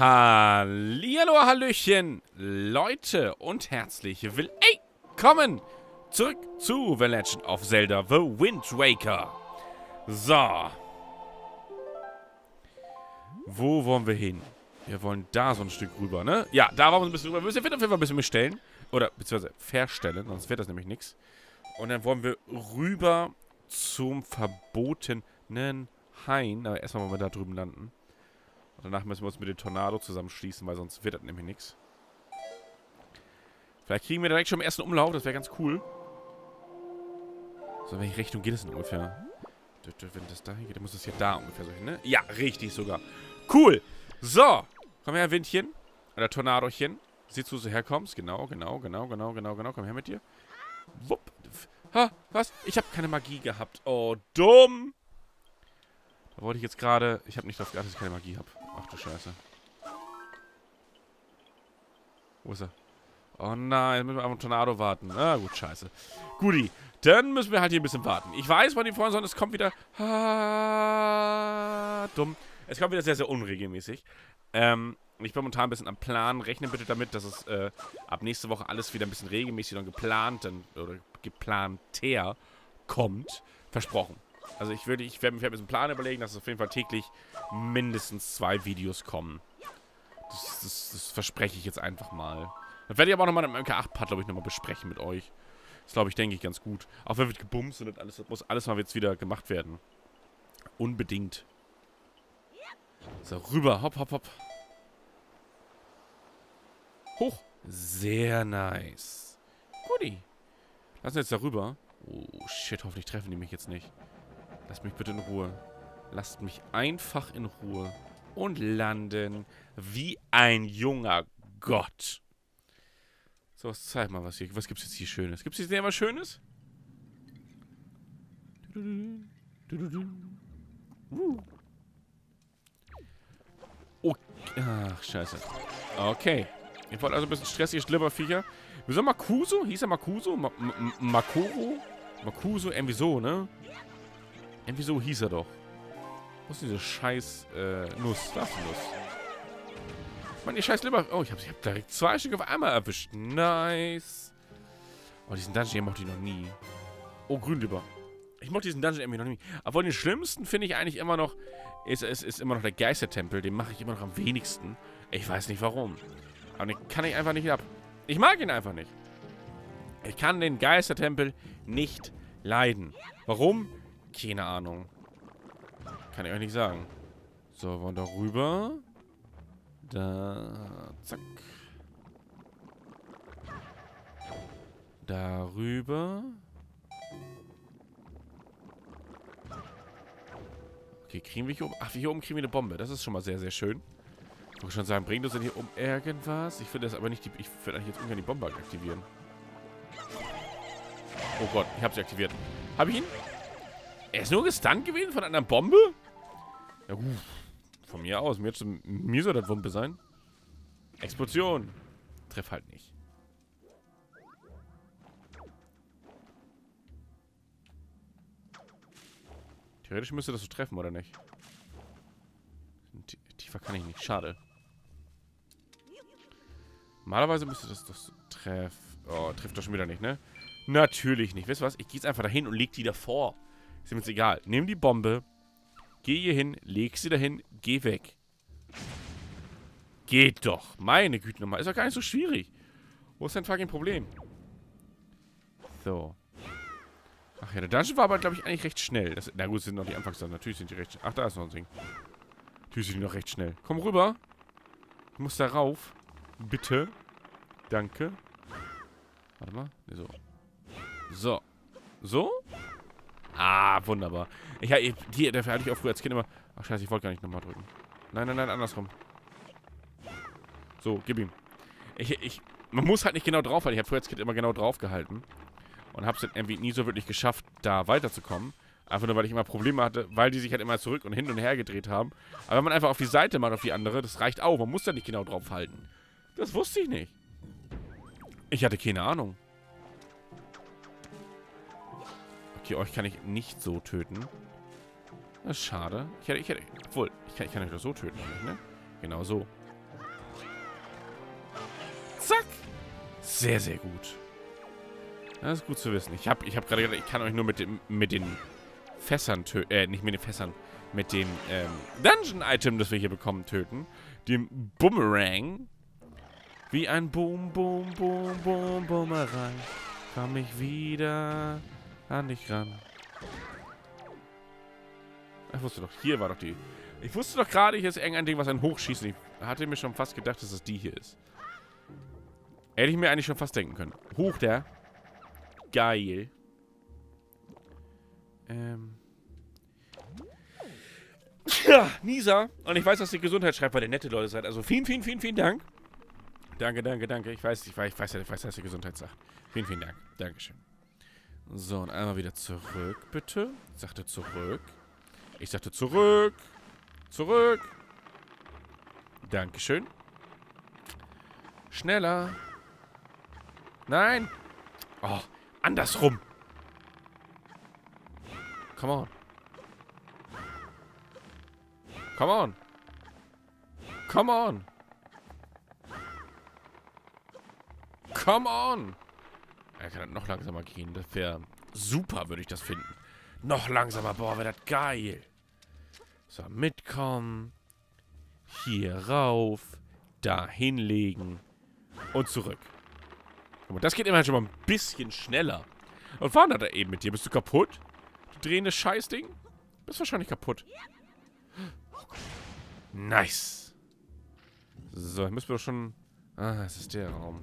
Hallihallo, Hallöchen, Leute und herzlich willkommen zurück zu The Legend of Zelda The Wind Waker. So. Wo wollen wir hin? Wir wollen da so ein Stück rüber, ne? Ja, da wollen wir ein bisschen rüber. Wir müssen auf jeden Fall ein bisschen bestellen. Oder, beziehungsweise verstellen, sonst wird das nämlich nichts. Und dann wollen wir rüber zum verbotenen Hain. Aber erstmal wollen wir da drüben landen. Und danach müssen wir uns mit dem Tornado zusammenschließen, weil sonst wird das nämlich nichts. Vielleicht kriegen wir direkt schon im ersten Umlauf, das wäre ganz cool. So, in welche Richtung geht es denn ungefähr? Wenn das da hingeht, dann muss das hier da ungefähr so hin, ne? Ja, richtig sogar. Cool. So. Komm her, Windchen. Oder Tornadochen. Siehst du, wo du herkommst? Genau, genau, genau, genau, genau, genau. Komm her mit dir. Wupp. Ha, was? Ich habe keine Magie gehabt. Oh, dumm. Da wollte ich jetzt gerade... Ich habe nicht darauf geachtet, dass ich keine Magie habe. Ach du Scheiße. Wo ist er? Oh nein, jetzt müssen wir auf einen Tornado warten. Ah, gut, scheiße. Guti, dann müssen wir halt hier ein bisschen warten. Ich weiß, wann die vorhin sondern es kommt wieder... Ah, dumm. Es kommt wieder sehr, sehr unregelmäßig. Ähm, ich bin momentan ein bisschen am Plan. Rechne bitte damit, dass es äh, ab nächste Woche alles wieder ein bisschen regelmäßig und geplant oder geplanter kommt. Versprochen. Also ich würde, ich werde mir ein bisschen Plan überlegen, dass es auf jeden Fall täglich mindestens zwei Videos kommen. Das, das, das verspreche ich jetzt einfach mal. Das werde ich aber auch nochmal im MK8-Part, glaube ich, nochmal besprechen mit euch. Das glaube ich, denke ich, ganz gut. Auch wenn wird gebumst und alles, das muss alles mal jetzt wieder gemacht werden. Unbedingt. So, rüber. Hopp, hopp, hopp. Hoch. Sehr nice. Guti. Lass uns jetzt da rüber. Oh, shit. Hoffentlich treffen die mich jetzt nicht. Lasst mich bitte in Ruhe. Lasst mich einfach in Ruhe. Und landen wie ein junger Gott. So, was zeig mal was hier. Was gibt's jetzt hier Schönes? Gibt's jetzt was Schönes? Oh, ach, scheiße. Okay. Ich wollte also ein bisschen stressige Schlibberviecher. Wieso Makuso? Hieß er Makuso? Ma Ma Makoro? Makuso? Irgendwie so, ne? Irgendwie so hieß er doch. Wo ist diese scheiß äh, Nuss? Da ist die Nuss. Mann, ihr scheiß Lieber. Oh, ich habe hab direkt zwei Stück auf einmal erwischt. Nice. Oh, diesen Dungeon hier mochte ich noch nie. Oh, Grünlieber. Ich mochte diesen Dungeon irgendwie noch nie. Aber den schlimmsten finde ich eigentlich immer noch, ist, ist, ist immer noch der Geistertempel. Den mache ich immer noch am wenigsten. Ich weiß nicht warum. Aber den kann ich einfach nicht ab. Ich mag ihn einfach nicht. Ich kann den Geistertempel nicht leiden. Warum? Keine Ahnung. Kann ich euch nicht sagen. So, wollen da rüber. Da. Zack. Darüber. Okay, kriegen wir hier oben... Ach, hier oben kriegen wir eine Bombe. Das ist schon mal sehr, sehr schön. Ich wollte schon sagen, bringt uns denn hier oben irgendwas? Ich würde das aber nicht... Die, ich würde eigentlich jetzt ungern die Bombe aktivieren. Oh Gott, ich habe sie aktiviert. Habe ich ihn? Er ist nur gestunt gewesen von einer Bombe? Ja gut. Von mir aus. Mir, mir soll das Wumpe sein. Explosion. Treff halt nicht. Theoretisch müsste das so treffen, oder nicht? Tiefer kann ich nicht. Schade. Normalerweise müsste das doch so treffen. Oh, trifft doch schon wieder nicht, ne? Natürlich nicht. Weißt du was? Ich gehe jetzt einfach dahin und leg die davor. Ist mir jetzt egal. Nimm die Bombe. Geh hier hin. Leg sie dahin. Geh weg. Geht doch. Meine Güte nochmal. Ist doch gar nicht so schwierig. Wo ist dein fucking Problem? So. Ach ja, der Dungeon war aber, glaube ich, eigentlich recht schnell. Das, na gut, sind noch die Anfangsdaten. Natürlich sind die recht schnell. Ach, da ist noch ein Ding. Natürlich sind die noch recht schnell. Komm rüber. Du musst da rauf. Bitte. Danke. Warte mal. So. So. So? Ah, wunderbar. Ich, hier, dafür hatte ich auch früher als Kind immer... Ach, scheiße, ich wollte gar nicht nochmal drücken. Nein, nein, nein, andersrum. So, gib ihm. Ich, ich... Man muss halt nicht genau drauf halten. Ich habe früher als Kind immer genau drauf gehalten. Und habe es dann irgendwie nie so wirklich geschafft, da weiterzukommen. Einfach nur, weil ich immer Probleme hatte, weil die sich halt immer zurück und hin und her gedreht haben. Aber wenn man einfach auf die Seite macht, auf die andere, das reicht auch. Man muss da nicht genau drauf halten. Das wusste ich nicht. Ich hatte keine Ahnung. Okay, euch kann ich nicht so töten. Das ist schade. Ich hätte, ich hätte, obwohl, ich kann, ich kann euch doch so töten, ne? Genau so. Zack. Sehr, sehr gut. Das ist gut zu wissen. Ich habe ich hab gerade gedacht, ich kann euch nur mit, dem, mit den Fässern töten. Äh, nicht mit den Fässern. Mit dem ähm, Dungeon-Item, das wir hier bekommen, töten. Dem Boomerang. Wie ein Boom, Boom, Boom, Boom, Boomerang. Komm ich wieder an dich ran. Ich wusste doch, hier war doch die. Ich wusste doch gerade, hier ist irgendein Ding, was einen hochschießt. Ich hatte mir schon fast gedacht, dass es die hier ist. Hätte ich mir eigentlich schon fast denken können. Hoch der. Geil. Ähm. Ja, Nisa. Und ich weiß, dass ihr Gesundheit schreibt, weil ihr nette Leute seid. Also vielen, vielen, vielen, vielen Dank. Danke, danke, danke. Ich weiß, ich weiß, ich weiß, ich weiß dass ihr Gesundheit sagt. Vielen, vielen Dank. Dankeschön. So, und einmal wieder zurück, bitte. Ich sagte zurück. Ich sagte zurück. Zurück. Dankeschön. Schneller. Nein. Oh, andersrum. Come on. Come on. Come on. Come on. Er kann noch langsamer gehen. Das wäre super, würde ich das finden. Noch langsamer. Boah, wäre das geil. So, mitkommen. Hier rauf. Da hinlegen. Und zurück. Aber das geht immerhin schon mal ein bisschen schneller. Und war da eben mit dir? Bist du kaputt? Du drehendes Scheißding? Bist wahrscheinlich kaputt. Nice. So, hier müssen wir doch schon... Ah, es ist der Raum.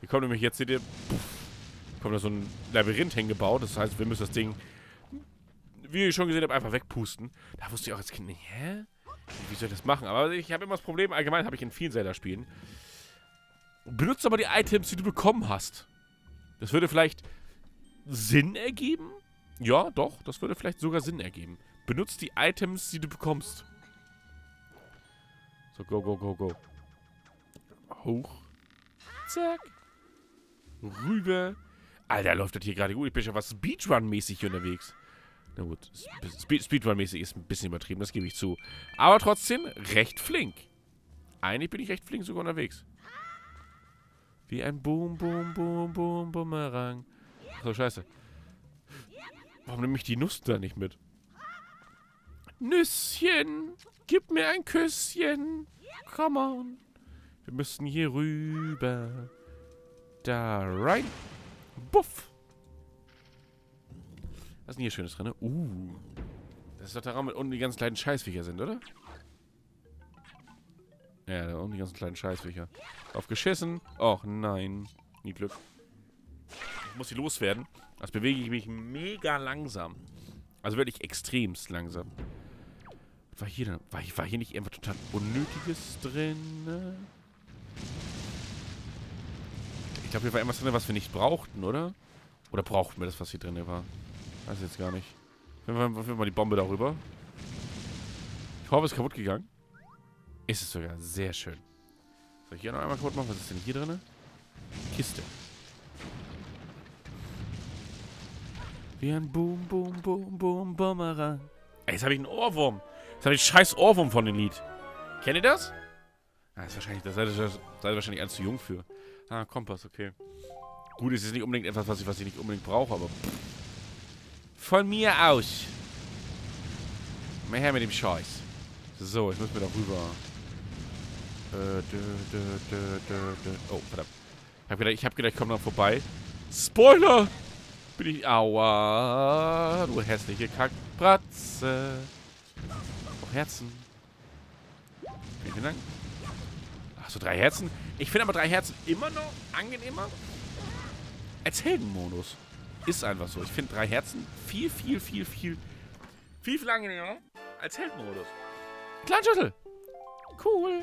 Hier kommt nämlich jetzt, seht ihr... Puff, kommt da so ein Labyrinth hingebaut. Das heißt, wir müssen das Ding wie ihr schon gesehen habt, einfach wegpusten. Da wusste ich auch als Kind nicht, hä? Wie soll ich das machen? Aber ich habe immer das Problem, allgemein habe ich in vielen Zelda-Spielen. Benutze aber die Items, die du bekommen hast. Das würde vielleicht Sinn ergeben? Ja, doch, das würde vielleicht sogar Sinn ergeben. Benutze die Items, die du bekommst. So, go, go, go, go. Hoch. Zack. Rüber. Alter, läuft das hier gerade gut. Ich bin schon was Speedrun-mäßig unterwegs. Na gut, Speed Speedrun-mäßig ist ein bisschen übertrieben, das gebe ich zu. Aber trotzdem recht flink. Eigentlich bin ich recht flink sogar unterwegs. Wie ein Boom, Boom, Boom, Boom, Bumerang. So, scheiße. Warum nehme ich die Nuss da nicht mit? Nüsschen, gib mir ein Küsschen. Come on. Wir müssen hier rüber. Da rein. Buff. Was ist denn hier Schönes drin? Uh. Das ist doch der Raum, mit unten die ganz kleinen Scheißviecher sind, oder? Ja, da unten die ganzen kleinen Scheißviecher. Aufgeschissen. Och, nein. Nie Glück. Ich muss sie loswerden. Das bewege ich mich mega langsam. Also wirklich extremst langsam. War hier denn? War, war hier nicht irgendwas total Unnötiges drin? Ich glaube, hier war irgendwas drin, was wir nicht brauchten, oder? Oder brauchten wir das, was hier drin war? Weiß ich jetzt gar nicht. Werfen wir mal die Bombe darüber. Ich hoffe, es ist kaputt gegangen. Ist es sogar. Sehr schön. Soll ich hier noch einmal kaputt machen? Was ist denn hier drin? Kiste. Wie ein Boom, Boom, Boom, Boom, Bumerang. Ey, jetzt habe ich einen Ohrwurm. Jetzt habe ich einen scheiß Ohrwurm von dem Lied. Kennt ihr das? Ah, ist wahrscheinlich, da seid ihr, wahrscheinlich eins zu jung für. Ah, Kompass, okay. Gut, es ist nicht unbedingt etwas, was ich, was ich nicht unbedingt brauche, aber... Von mir aus. Mal her mit dem Scheiß. So, jetzt müssen wir da rüber. Äh, dö, dö, dö, oh, verdammt. Ich hab gedacht, ich, hab gedacht, ich komme noch vorbei. Spoiler! Bin ich... Aua, du hässliche Kackbratze. Oh, Herzen. Vielen Dank. Ach so, drei Herzen. Ich finde aber drei Herzen immer noch angenehmer als Heldenmodus. Ist einfach so. Ich finde drei Herzen viel, viel, viel, viel, viel, viel angenehmer als Heldenmodus. Kleinschüssel. Cool.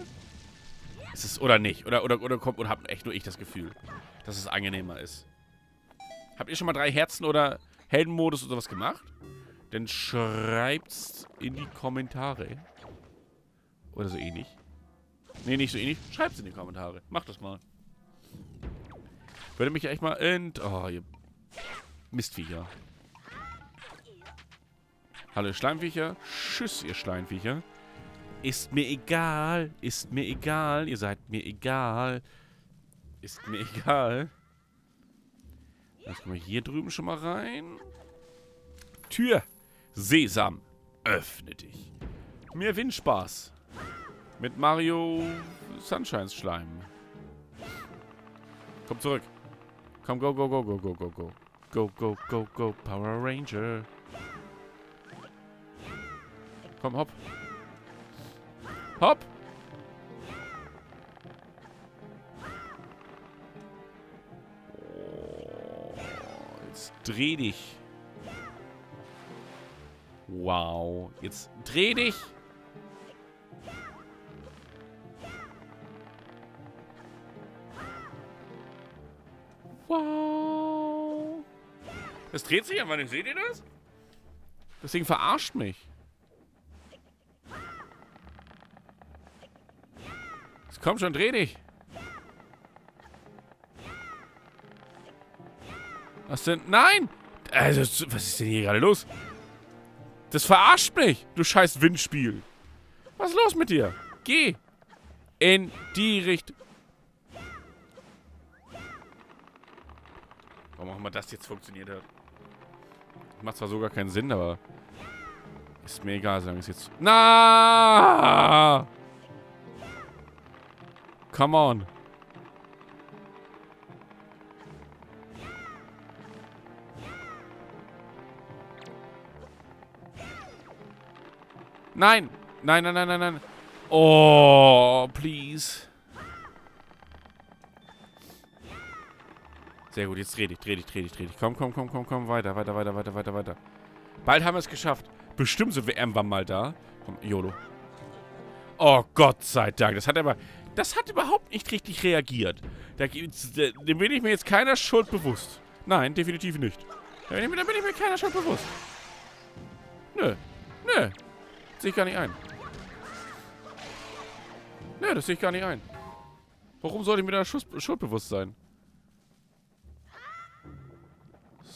Ist es oder nicht? Oder, oder, oder kommt, oder habt echt nur ich das Gefühl, dass es angenehmer ist? Habt ihr schon mal drei Herzen oder Heldenmodus oder sowas gemacht? Dann schreibt's in die Kommentare. Oder so ähnlich. Nee, nicht so ähnlich. Schreibt's in die Kommentare. Macht das mal. Würde mich echt mal ent... Oh, ihr Mistviecher. Hallo Schleimviecher. Tschüss, ihr Schleimviecher. Ist mir egal. Ist mir egal. Ihr seid mir egal. Ist mir egal. Lass mal hier drüben schon mal rein. Tür. Sesam. Öffne dich. Mehr Windspaß. Mit Mario Sunshines Schleim. Komm zurück. Komm, go, go, go, go, go, go, go. Go, go, go, go, Power Ranger. Komm, hopp. Hopp. Oh, jetzt dreh dich. Wow. Jetzt dreh dich. Das dreht sich einfach nicht. Seht ihr das? Das Ding verarscht mich. Jetzt komm schon, dreh dich. Was denn? Nein! Also, was ist denn hier gerade los? Das verarscht mich, du scheiß Windspiel. Was ist los mit dir? Geh. In die Richtung. Warum auch immer das jetzt funktioniert hat. Macht zwar sogar keinen Sinn, aber... Ist mir egal, solange es jetzt... Na! Come on. Nein! Nein, nein, nein, nein, nein. Oh, please. Sehr gut, jetzt dreh dich, dreh dich, dreh dich, dreh dich. Komm, komm, komm, komm, komm, weiter, weiter, weiter, weiter, weiter, weiter. Bald haben wir es geschafft. Bestimmt sind wir irgendwann mal da. Komm, YOLO. Oh, Gott sei Dank. Das hat aber... Das hat überhaupt nicht richtig reagiert. Da, dem bin ich mir jetzt keiner Schuld bewusst. Nein, definitiv nicht. Da bin, ich, da bin ich mir keiner Schuld bewusst. Nö. Nö. Sehe ich gar nicht ein. Nö, das sehe ich gar nicht ein. Warum sollte ich mir da Schuld bewusst sein?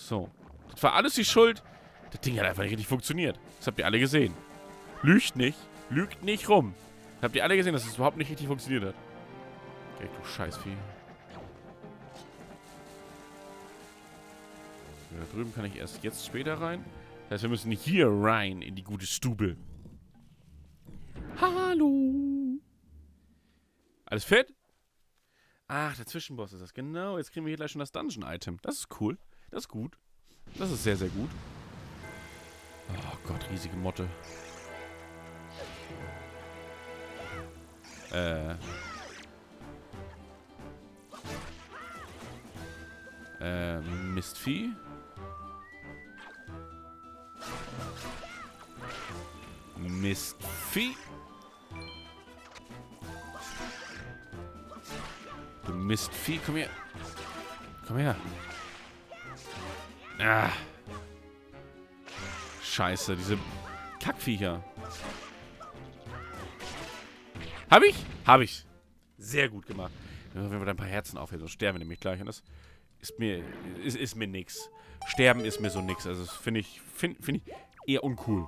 So. Das war alles die Schuld. Das Ding hat einfach nicht richtig funktioniert. Das habt ihr alle gesehen. Lügt nicht. Lügt nicht rum. Das habt ihr alle gesehen, dass es überhaupt nicht richtig funktioniert hat. Okay, du Scheißvieh. Da drüben kann ich erst jetzt später rein. Das heißt, wir müssen hier rein in die gute Stube. Hallo. Alles fit? Ach, der Zwischenboss ist das. Genau, jetzt kriegen wir hier gleich schon das Dungeon-Item. Das ist cool. Das ist gut. Das ist sehr, sehr gut. Oh Gott, riesige Motte. Äh. Äh, Mistvieh. Mistvieh. Du Mistvieh, komm her. Komm her. Ah. Scheiße, diese Kackviecher. Hab ich? Hab ich. Sehr gut gemacht. Wenn wir ein paar Herzen aufheben, sonst sterben wir nämlich gleich. Und das ist mir, ist, ist mir nix. Sterben ist mir so nix. Also das finde ich, finde find ich eher uncool.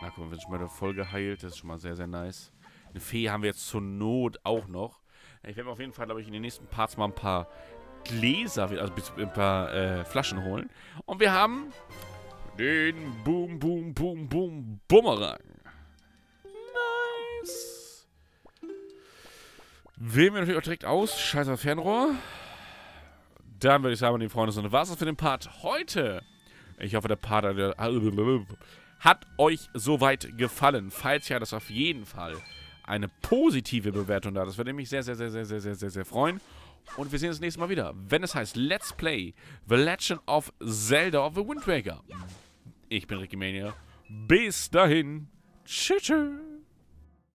Na guck mal, wird schon mal voll geheilt. Das ist schon mal sehr, sehr nice. Eine Fee haben wir jetzt zur Not auch noch. Ich werde mir auf jeden Fall, glaube ich, in den nächsten Parts mal ein paar Gläser, also ein paar äh, Flaschen holen. Und wir haben den Boom, Boom, Boom, Boom Bumerang. Nice. Wählen wir natürlich auch direkt aus. Scheißer Fernrohr. Dann würde ich sagen, meine Freunde, so war es für den Part heute. Ich hoffe, der Part hat euch soweit gefallen. Falls ja, das auf jeden Fall eine positive Bewertung da. Das würde mich sehr, sehr, sehr, sehr, sehr, sehr, sehr, sehr freuen. Und wir sehen uns nächstes Mal wieder, wenn es heißt Let's Play The Legend of Zelda of the Wind Waker. Ich bin Ricky Mania. Bis dahin. Tschüss. tschüss.